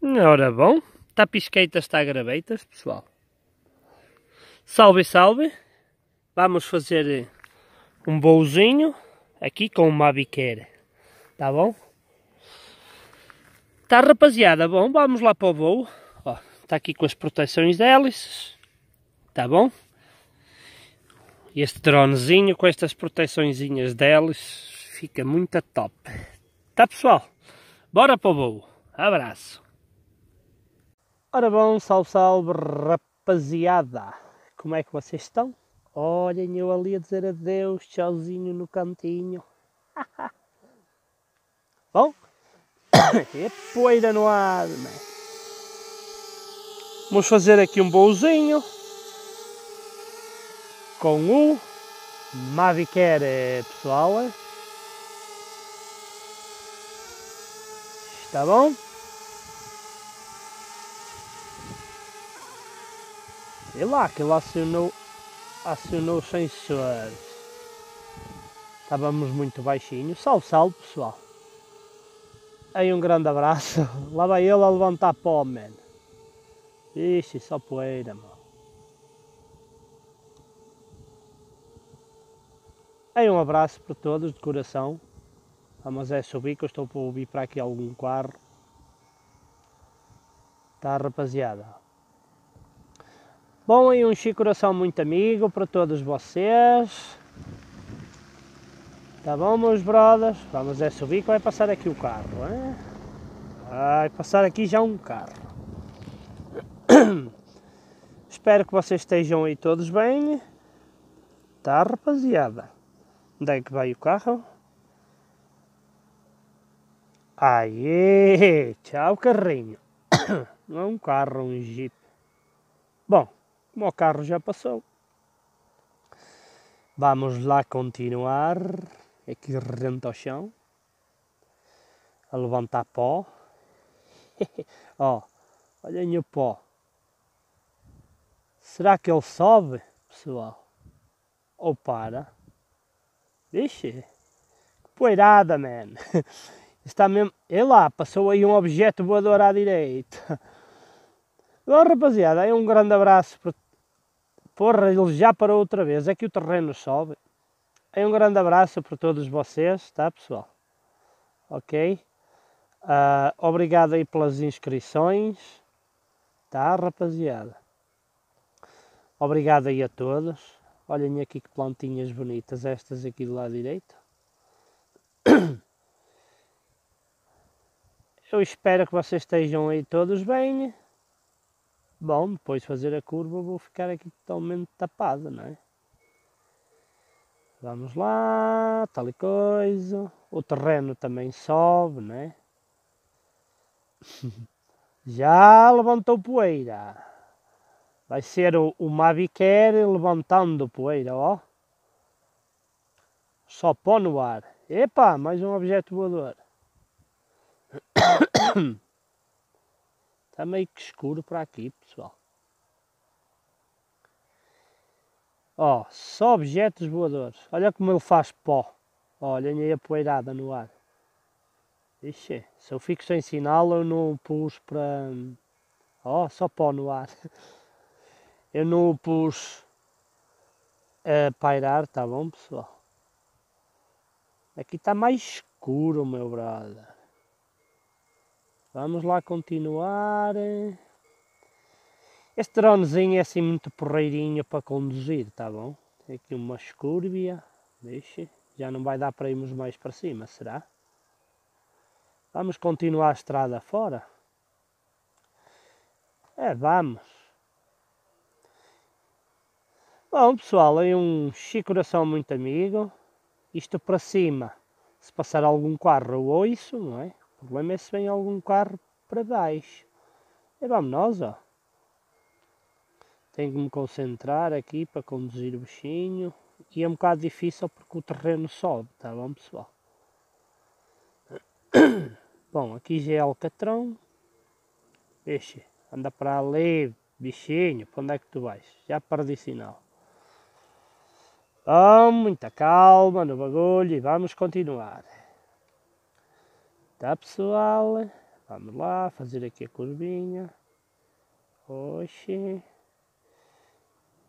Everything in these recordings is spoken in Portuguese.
Ora bom, está pisqueitas, está graveitas, pessoal. Salve, salve. Vamos fazer eh, um voozinho aqui com uma biqueira. Tá bom? Tá rapaziada, bom, vamos lá para o voo. Ó, está aqui com as proteções de hélices. Tá bom? Este dronezinho com estas proteçõezinhas de hélices fica muito top. Tá pessoal? Bora para o voo. Abraço. Ora bom, salve, salve, rapaziada. Como é que vocês estão? Olhem eu ali a dizer adeus, tchauzinho no cantinho. bom? É poeira no ar, né? Vamos fazer aqui um voozinho com o Mavic Air, eh, pessoal. eh? Está bom? E lá, aquilo acionou, acionou sensores. Estávamos muito baixinhos. Salve, salve, pessoal. Aí um grande abraço. Lá vai ele a levantar pó, man. Ixi, só poeira, mano. Aí um abraço para todos de coração. Vamos é subir que eu estou para ouvir para aqui algum carro. Tá rapaziada. Bom, e um coração muito amigo para todos vocês. Tá bom, meus brothers? Vamos é subir que vai passar aqui o carro, hein? Vai passar aqui já um carro. Espero que vocês estejam aí todos bem. Tá, rapaziada? Onde é que vai o carro? Aê! Tchau, carrinho. Não é um carro, um jeep. Bom, o carro já passou, vamos lá continuar. Aqui rente ao chão. A levantar pó. Ó, olhem o pó. Será que ele sobe, pessoal? Ou para? Vixe, que poeirada, man. Está mesmo. E lá, passou aí um objeto voador à direita. Bom, rapaziada, aí um grande abraço. Para... Porra, ele já parou outra vez. É que o terreno sobe. Aí um grande abraço para todos vocês, tá, pessoal? Ok? Ah, obrigado aí pelas inscrições. Tá, rapaziada? Obrigado aí a todos. Olhem aqui que plantinhas bonitas, estas aqui do lado direito. Eu espero que vocês estejam aí todos bem. Bom, depois de fazer a curva vou ficar aqui totalmente tapado, não é? Vamos lá, tal e coisa. O terreno também sobe, não é? Já levantou poeira. Vai ser o, o Mavic Air levantando poeira, ó. Só pó no ar. Epa, mais um objeto voador. Está meio que escuro para aqui, pessoal. Ó, só objetos voadores. Olha como ele faz pó. Olhem aí a poeirada no ar. Ixi, se eu fico sem sinal eu não pus para... Ó, só pó no ar. Eu não o pus a pairar, tá bom pessoal? Aqui está mais escuro, meu brother. Vamos lá continuar. Este dronezinho é assim muito porreirinho para conduzir, tá bom? Tem aqui uma escúrbia, deixa. Já não vai dar para irmos mais para cima, será? Vamos continuar a estrada fora? É, vamos. Bom pessoal, é um coração muito amigo. Isto para cima, se passar algum carro ou isso, não é? O problema é se vem algum carro para baixo. E vamos nós, ó. Tenho que me concentrar aqui para conduzir o bichinho. E é um bocado difícil porque o terreno sobe, tá bom pessoal? Bom, aqui já é Alcatrão. Deixa, anda para ali, bichinho, para onde é que tu vais? Já perdi sinal. Vamos, muita calma no bagulho e vamos continuar. Tá pessoal? Vamos lá, fazer aqui a curvinha. Oxi.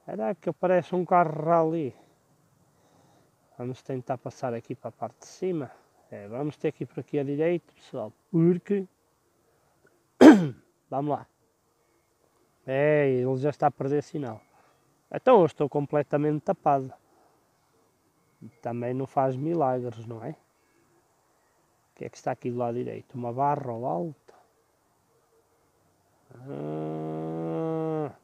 Era que parece um carro ali. Vamos tentar passar aqui para a parte de cima. É, vamos ter que ir por aqui à direita, pessoal, porque... vamos lá. É, ele já está a perder sinal. Então eu estou completamente tapado. Também não faz milagres, não é? Que é que está aqui do lado direito? Uma barra ao alto? Ah,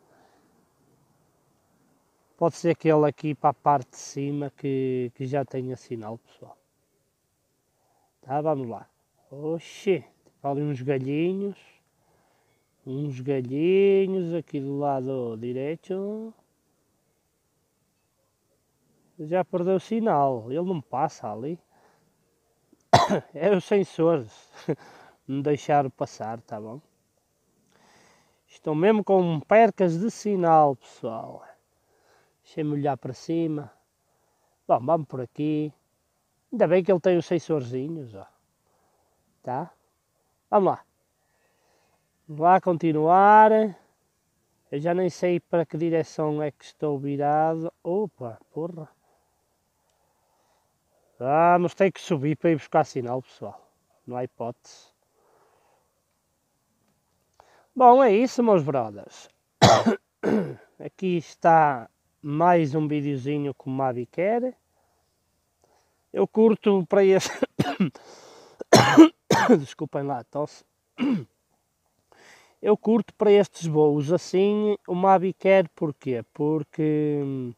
pode ser aquele aqui para a parte de cima que, que já tenha sinal, pessoal. Tá, vamos lá. Oxê, ali uns galhinhos. Uns galhinhos aqui do lado direito. Já perdeu o sinal, ele não passa ali. É os sensores. Não deixaram passar, tá bom? Estão mesmo com percas de sinal, pessoal. Deixa-me olhar para cima. Bom, vamos por aqui. Ainda bem que ele tem os sensorzinhos, ó. Tá? Vamos lá. Vamos lá continuar. Eu já nem sei para que direção é que estou virado. Opa, porra. Vamos ter que subir para ir buscar sinal, pessoal. Não há hipótese. Bom, é isso, meus brothers. Aqui está mais um videozinho com o Mavi quer. Eu curto para este. Desculpem lá, tosse. Eu curto para estes voos assim o Mavi quer porquê? Porque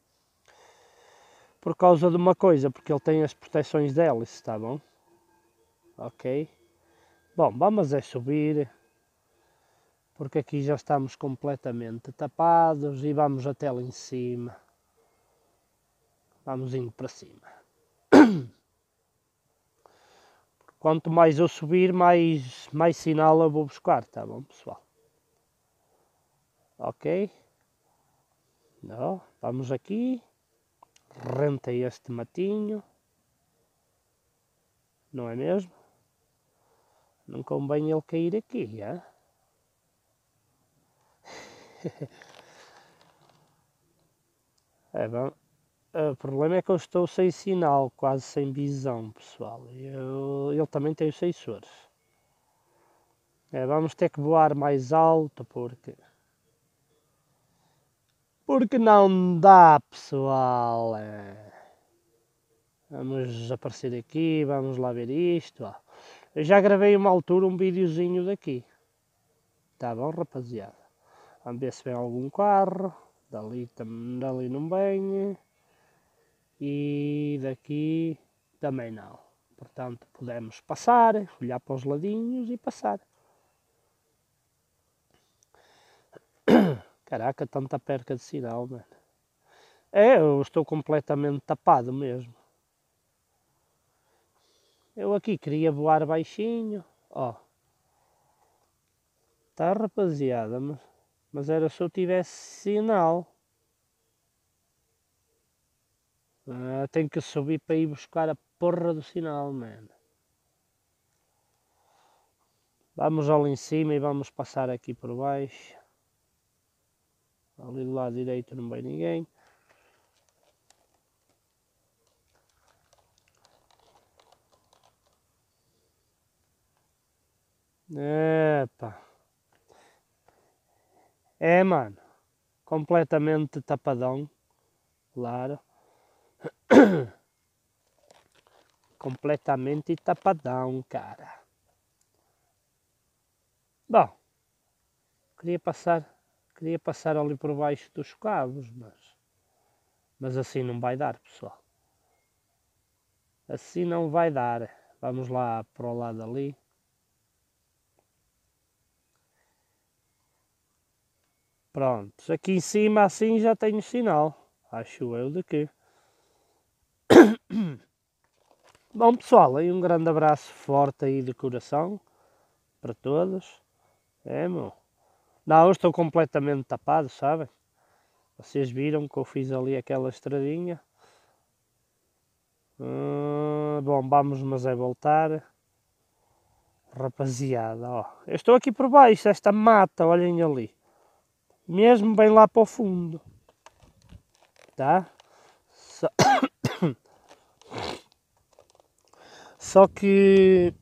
por causa de uma coisa, porque ele tem as proteções de hélice, está bom? Ok? Bom, vamos é subir, porque aqui já estamos completamente tapados e vamos até lá em cima. Vamos indo para cima. Quanto mais eu subir, mais, mais sinal eu vou buscar, tá bom, pessoal? Ok? Não, vamos aqui. Renta este matinho. Não é mesmo? Não convém ele cair aqui, é? é, vamos, o problema é que eu estou sem sinal, quase sem visão, pessoal. Eu, ele também tem os sensores. É, vamos ter que voar mais alto porque... Porque não dá, pessoal. É. Vamos aparecer aqui, vamos lá ver isto. Ó. Eu já gravei uma altura um videozinho daqui. Tá bom, rapaziada? Vamos ver se vem algum carro. Dali, dali não vem e daqui também não. Portanto, podemos passar, olhar para os ladinhos e passar. Caraca, tanta perca de sinal, mano. É, eu estou completamente tapado mesmo. Eu aqui queria voar baixinho, ó. Tá rapaziada, mas, mas era se eu tivesse sinal. Ah, tenho que subir para ir buscar a porra do sinal, mano. Vamos ali em cima e vamos passar aqui por baixo. Ali do lado direito não vai ninguém. Epa. É, mano. completamente tapadão, claro. completamente tapadão, cara. Bom, queria passar, queria passar ali por baixo dos cabos, mas, mas assim não vai dar, pessoal. Assim não vai dar. Vamos lá para o lado ali. Pronto, aqui em cima assim já tenho sinal. Acho eu de que. Bom pessoal, aí um grande abraço forte aí de coração para todos. É meu. Não, estou completamente tapado, sabem? Vocês viram que eu fiz ali aquela estradinha. Hum, bom, vamos mas é voltar. Rapaziada, ó. Eu estou aqui por baixo, esta mata, olhem ali. Mesmo bem lá para o fundo. Tá? Só, Só que...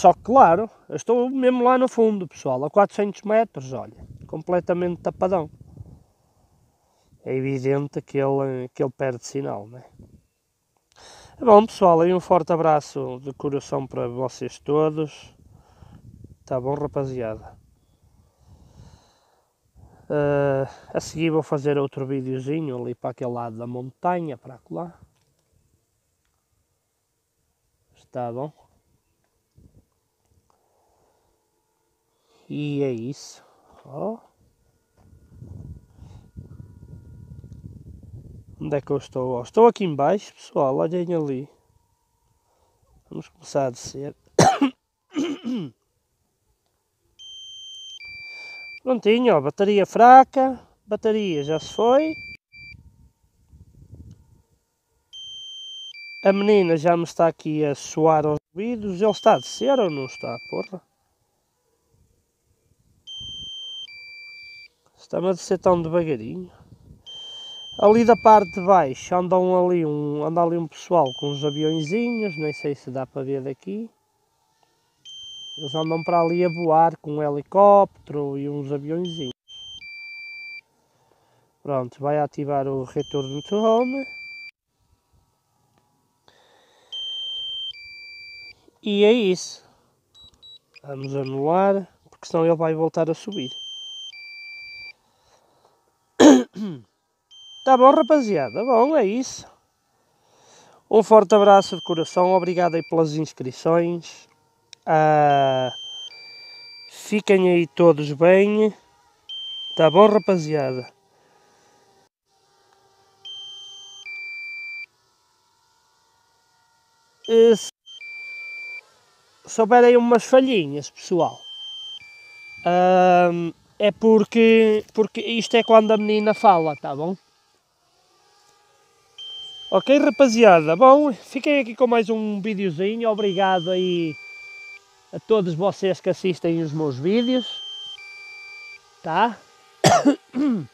Só que, claro, eu estou mesmo lá no fundo, pessoal, a 400 metros, olha, completamente tapadão é evidente que ele, que ele perde sinal, né? Bom, pessoal, aí um forte abraço de coração para vocês todos. Tá bom, rapaziada? Uh, a seguir vou fazer outro videozinho ali para aquele lado da montanha, para lá. Está bom? E é isso. Oh. Onde é que eu estou? Oh, estou aqui embaixo, pessoal, olhem ali. Vamos começar a descer. Prontinho, ó, bateria fraca, bateria já se foi. A menina já me está aqui a suar aos ouvidos. Ele está a descer ou não está, porra? Está-me a descer tão devagarinho. Ali da parte de baixo andam ali um, anda ali um pessoal com uns aviãozinhos, nem sei se dá para ver daqui. Eles andam para ali a voar com um helicóptero e uns aviãozinhos. Pronto, vai ativar o retorno to home. E é isso. Vamos anular, porque senão ele vai voltar a subir. Tá bom, rapaziada? Bom, é isso. Um forte abraço de coração. Obrigado aí pelas inscrições. Ah, fiquem aí todos bem. Tá bom, rapaziada? Eh, se souberem umas falhinhas, pessoal, uh, é porque, porque isto é quando a menina fala, tá bom? Ok, rapaziada, bom, fiquem aqui com mais um videozinho, obrigado aí a todos vocês que assistem os meus vídeos, tá?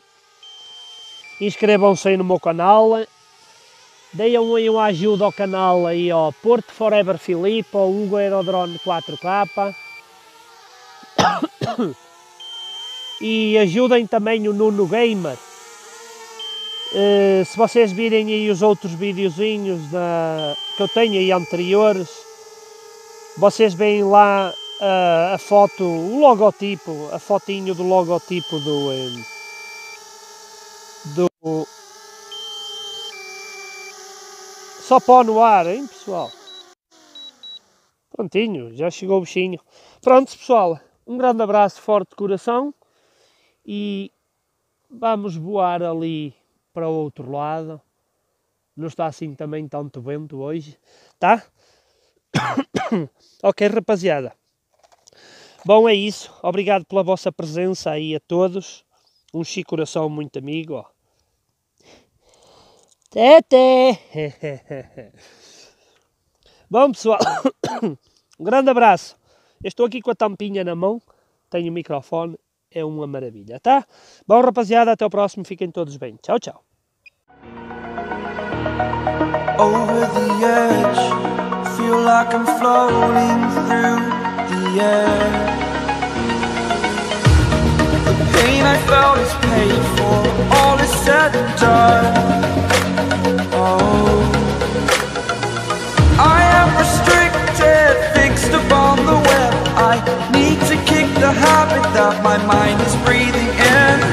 Inscrevam-se aí no meu canal, deem aí uma ajuda ao canal aí ao Porto Forever Filipe, ao Hugo Aerodrone 4K, e ajudem também o Nuno Gamer, Uh, se vocês virem aí os outros videozinhos da, que eu tenho aí anteriores, vocês veem lá uh, a foto, o logotipo, a fotinho do logotipo do, um, do só pó no ar, hein pessoal? Prontinho, já chegou o bichinho. Pronto pessoal, um grande abraço forte coração e vamos voar ali para o outro lado. Não está assim também tanto vento hoje, tá? ok, rapaziada. Bom, é isso. Obrigado pela vossa presença aí a todos. Um chico coração muito amigo. Ó. Tete! Bom, pessoal, um grande abraço. Eu estou aqui com a tampinha na mão, tenho o microfone é uma maravilha, tá? Bom, rapaziada, até o próximo. Fiquem todos bem. Tchau, tchau. Over the edge, feel like I'm floating through the air. I felt is paid for. All is said and done. Oh, the habit that my mind is breathing in.